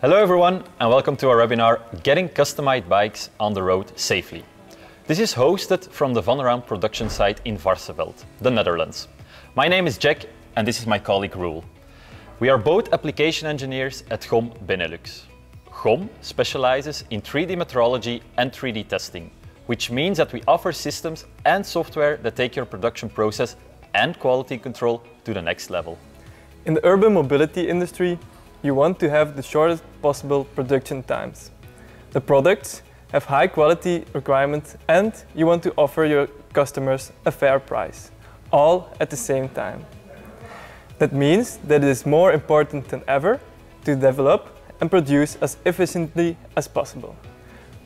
Hello everyone and welcome to our webinar Getting Customized Bikes on the Road Safely. This is hosted from the Van Raam production site in Varsseveld, the Netherlands. My name is Jack and this is my colleague Roel. We are both application engineers at GOM Benelux. GOM specializes in 3D metrology and 3D testing, which means that we offer systems and software that take your production process and quality control to the next level. In the urban mobility industry, you want to have the shortest possible production times. The products have high quality requirements and you want to offer your customers a fair price, all at the same time. That means that it is more important than ever to develop and produce as efficiently as possible.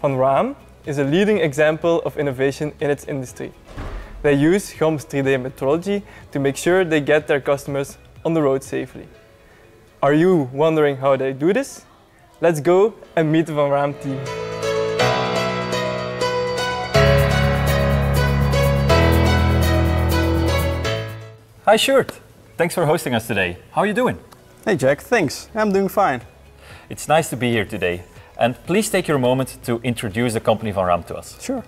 Van Raam is a leading example of innovation in its industry. They use GOM's 3D metrology to make sure they get their customers on the road safely. Are you wondering how they do this? Let's go and meet the Van Raam team. Hi Sjoerd, thanks for hosting us today. How are you doing? Hey Jack, thanks. I'm doing fine. It's nice to be here today. And please take your moment to introduce the company Van Raam to us. Sure.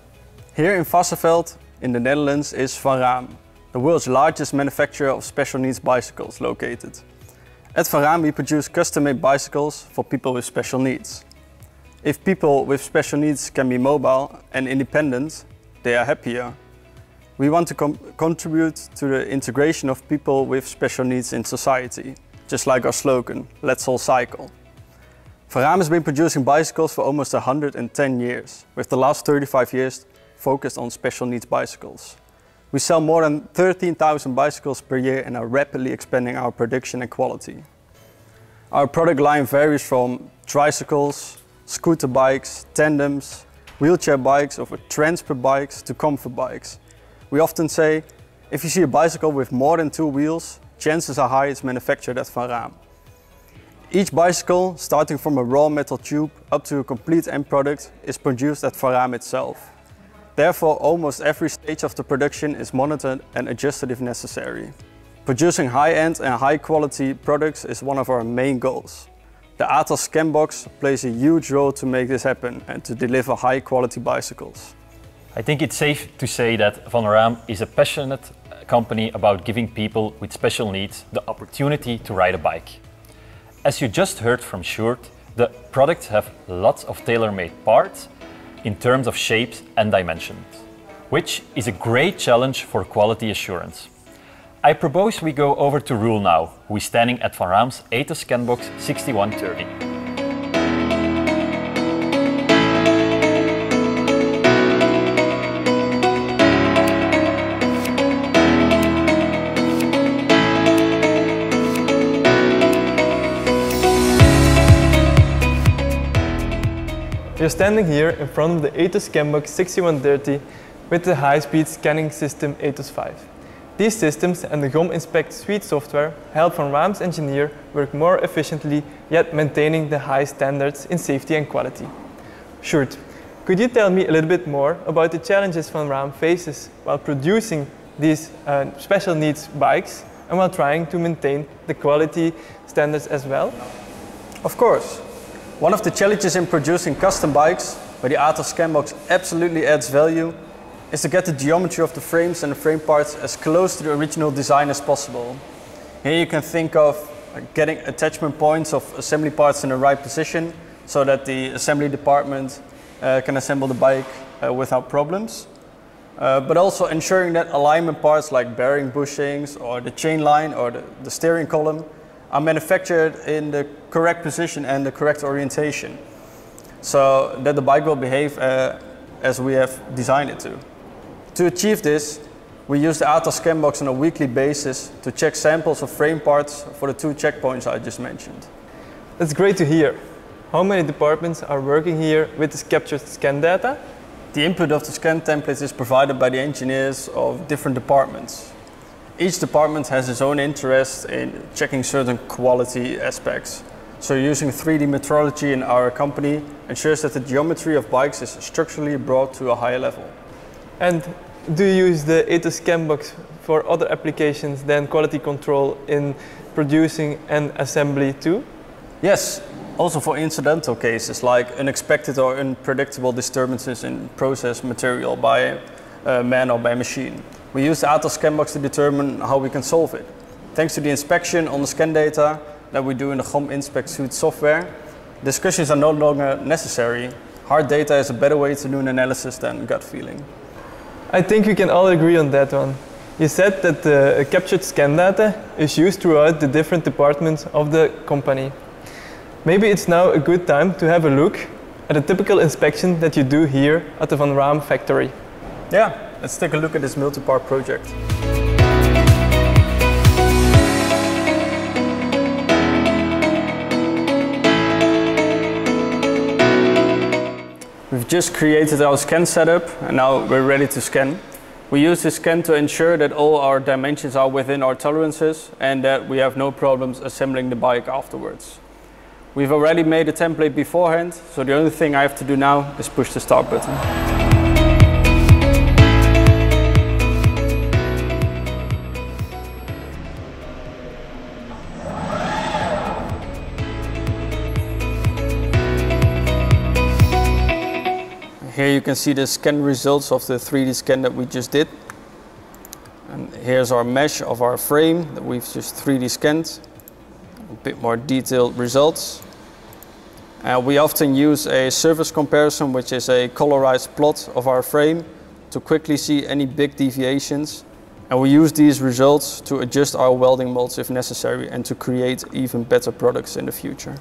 Here in Varsseveld, in the Netherlands, is Van Raam, the world's largest manufacturer of special needs bicycles located. At Van Raam we produce custom-made bicycles for people with special needs. If people with special needs can be mobile and independent, they are happier. We want to contribute to the integration of people with special needs in society, just like our slogan, Let's All Cycle. Van has been producing bicycles for almost 110 years, with the last 35 years focused on special needs bicycles. We sell more than 13,000 bicycles per year and are rapidly expanding our production and quality. Our product line varies from tricycles, scooter bikes, tandems, wheelchair bikes, over transport bikes to comfort bikes. We often say, if you see a bicycle with more than two wheels, chances are high it's manufactured at Van Raam. Each bicycle, starting from a raw metal tube up to a complete end product, is produced at Van Raam itself. Therefore, almost every stage of the production is monitored and adjusted if necessary. Producing high-end and high-quality products is one of our main goals. The ATOS Scanbox plays a huge role to make this happen and to deliver high-quality bicycles. I think it's safe to say that Van Raam is a passionate uh, company about giving people with special needs the opportunity to ride a bike. As you just heard from Sjoerd, the products have lots of tailor-made parts in terms of shapes and dimensions, which is a great challenge for quality assurance. I propose we go over to Roel now, who is standing at Van Raam's ATOS Scanbox 6130. We are standing here in front of the ATOS Scanbox 6130 with the high-speed scanning system ATOS 5. These systems and the GOM Inspect suite software help Van Raam's engineer work more efficiently yet maintaining the high standards in safety and quality. Sjoerd, could you tell me a little bit more about the challenges Van Raam faces while producing these uh, special needs bikes and while trying to maintain the quality standards as well? Of course. One of the challenges in producing custom bikes, where the ATOS Scanbox absolutely adds value, is to get the geometry of the frames and the frame parts as close to the original design as possible. Here you can think of getting attachment points of assembly parts in the right position so that the assembly department uh, can assemble the bike uh, without problems. Uh, but also ensuring that alignment parts like bearing bushings or the chain line or the, the steering column are manufactured in the correct position and the correct orientation so that the bike will behave uh, as we have designed it to. To achieve this, we use the ATOS Scanbox on a weekly basis to check samples of frame parts for the two checkpoints I just mentioned. That's great to hear. How many departments are working here with this captured scan data? The input of the scan templates is provided by the engineers of different departments. Each department has its own interest in checking certain quality aspects. So using 3D metrology in our company ensures that the geometry of bikes is structurally brought to a higher level. And do you use the ATOS box for other applications than quality control in producing and assembly too? Yes, Also for incidental cases like unexpected or unpredictable disturbances in process material by uh, man or by machine. We use the ATOS Scanbox to determine how we can solve it. Thanks to the inspection on the scan data that we do in the GOM Inspect Suite software, discussions are no longer necessary. Hard data is a better way to do an analysis than gut feeling. I think we can all agree on that one. You said that the captured scan data is used throughout the different departments of the company. Maybe it's now a good time to have a look at a typical inspection that you do here at the Van Raam factory. Yeah, let's take a look at this multi-part project. We've just created our scan setup and now we're ready to scan. We use this scan to ensure that all our dimensions are within our tolerances and that we have no problems assembling the bike afterwards. We've already made a template beforehand, so the only thing I have to do now is push the start button. Can see the scan results of the 3D scan that we just did. And here's our mesh of our frame that we've just 3D scanned. A bit more detailed results. And we often use a surface comparison, which is a colorized plot of our frame to quickly see any big deviations. And we use these results to adjust our welding molds if necessary and to create even better products in the future.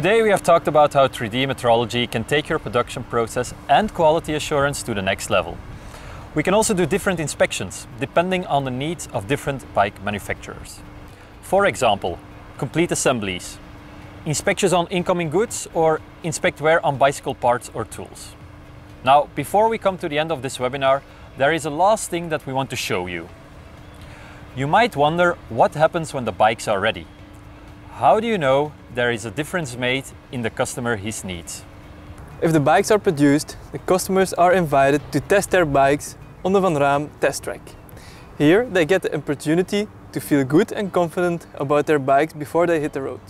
Today we have talked about how 3D metrology can take your production process and quality assurance to the next level. We can also do different inspections depending on the needs of different bike manufacturers. For example, complete assemblies, inspections on incoming goods or inspect wear on bicycle parts or tools. Now, before we come to the end of this webinar, there is a last thing that we want to show you. You might wonder what happens when the bikes are ready. How do you know there is a difference made in the customer his needs? If the bikes are produced, the customers are invited to test their bikes on the Van Raam test track. Here they get the opportunity to feel good and confident about their bikes before they hit the road.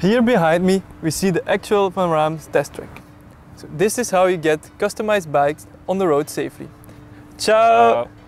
Here behind me we see the actual Van Raam test track. So this is how you get customized bikes on the road safely. Ciao! Ciao.